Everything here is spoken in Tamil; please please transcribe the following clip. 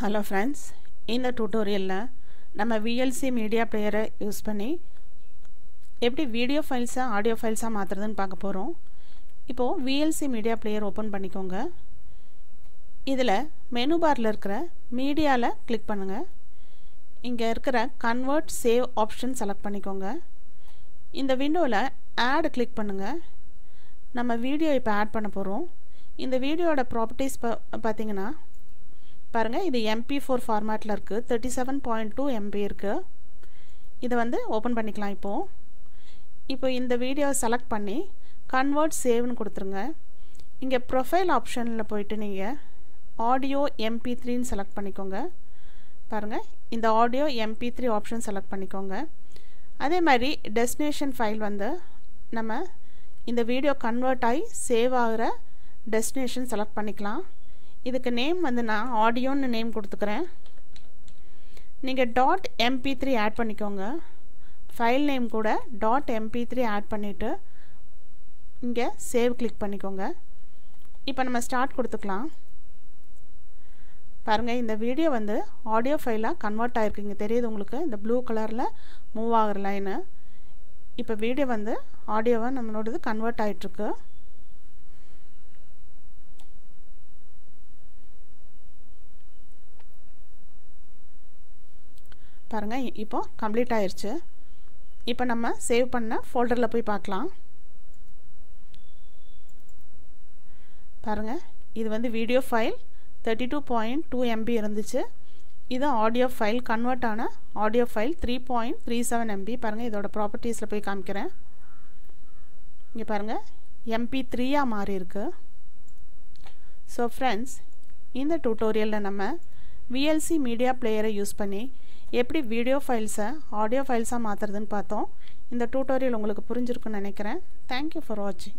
ஹலோ ஃப்ரெண்ட்ஸ் இந்த டியூட்டோரியலில் நம்ம விஎல்சி மீடியா பிளேயரை யூஸ் பண்ணி எப்படி வீடியோ ஃபைல்ஸாக ஆடியோ ஃபைல்ஸாக மாற்றுறதுன்னு பார்க்க போகிறோம் இப்போது விஎல்சி மீடியா பிளேயர் ஓப்பன் பண்ணிக்கோங்க. இதில் மெனு பாரில் இருக்கிற மீடியாவில் கிளிக் பண்ணுங்கள் இங்கே இருக்கிற கன்வெர்ட் சேவ் ஆப்ஷன் செலக்ட் பண்ணிக்கோங்க. இந்த விண்டோவில் ஆட் கிளிக் பண்ணுங்கள் நம்ம வீடியோ இப்போ ஆட் பண்ண போகிறோம் இந்த வீடியோட ப்ராப்பர்ட்டிஸ் ப பார்த்தீங்கன்னா பாருங்கள் இது எம்பி ஃபோர் ஃபார்மேட்டில் இருக்குது thirty seven point two MB இருக்குது இதை வந்து ஓப்பன் பண்ணிக்கலாம் இப்போது இப்போ இந்த வீடியோவை செலக்ட் பண்ணி கன்வெர்ட் சேவ்னு கொடுத்துருங்க. இங்கே ப்ரொஃபைல் ஆப்ஷனில் போயிட்டு நீங்கள் ஆடியோ எம்பி த்ரீன்னு செலக்ட் பண்ணிக்கோங்க. பாருங்கள் இந்த audio MP three option select பண்ணிக்கோங்க. அதே மாதிரி டெஸ்டினேஷன் ஃபைல் வந்து நம்ம இந்த வீடியோ கன்வெர்ட் ஆகி சேவ் ஆகிற டெஸ்டினேஷன் செலக்ட் பண்ணிக்கலாம். இதுக்கு நேம் வந்து நான் ஆடியோன்னு நேம் கொடுத்துக்கிறேன். நீங்கள் டாட் எம்பி த்ரீ ஆட் பண்ணிக்கோங்க. ஃபைல் நேம் கூட டாட் எம்பி த்ரீ ஆட் பண்ணிவிட்டு இங்கே சேவ் கிளிக் பண்ணிக்கோங்க. இப்போ நம்ம ஸ்டார்ட் கொடுத்துக்கலாம். பாருங்கள் இந்த வீடியோ வந்து ஆடியோ ஃபைலாக கன்வெர்ட் ஆகிருக்குங்க தெரியுது உங்களுக்கு இந்த ப்ளூ கலரில் மூவ் ஆகிற லைனு இப்போ வீடியோ வந்து ஆடியோவாக நம்மளோடது கன்வெர்ட் ஆகிட்டுருக்கு பாருங்கள் இப்போது கம்ப்ளீட் ஆயிடுச்சு இப்போ நம்ம சேவ் பண்ண ஃபோல்டரில் போய் பார்க்கலாம். பாருங்கள் இது வந்து video file thirty two point two MB இருந்துச்சு. இது ஆடியோ ஃபைல் கன்வெர்ட் ஆன audio file three point three seven MB பாருங்கள் இதோட ப்ராப்பர்ட்டிஸில் போய் காமிக்கிறேன். இங்கே பாருங்கள் எம்பி த்ரீயாக மாறி இருக்கு. ஸோ ஃப்ரெண்ட்ஸ் இந்த டியூட்டோரியலில் நம்ம விஎல்சி மீடியா பிளேயரை யூஸ் பண்ணி எப்படி வீடியோ ஃபைல்ஸை ஆடியோ ஃபைல்ஸாக மாற்றுறதுன்னு பார்த்தோம். இந்த டியூட்டோரியல் உங்களுக்கு புரிஞ்சிருக்குன்னு நினைக்கிறேன். தேங்க்யூ ஃபார் வாட்சிங்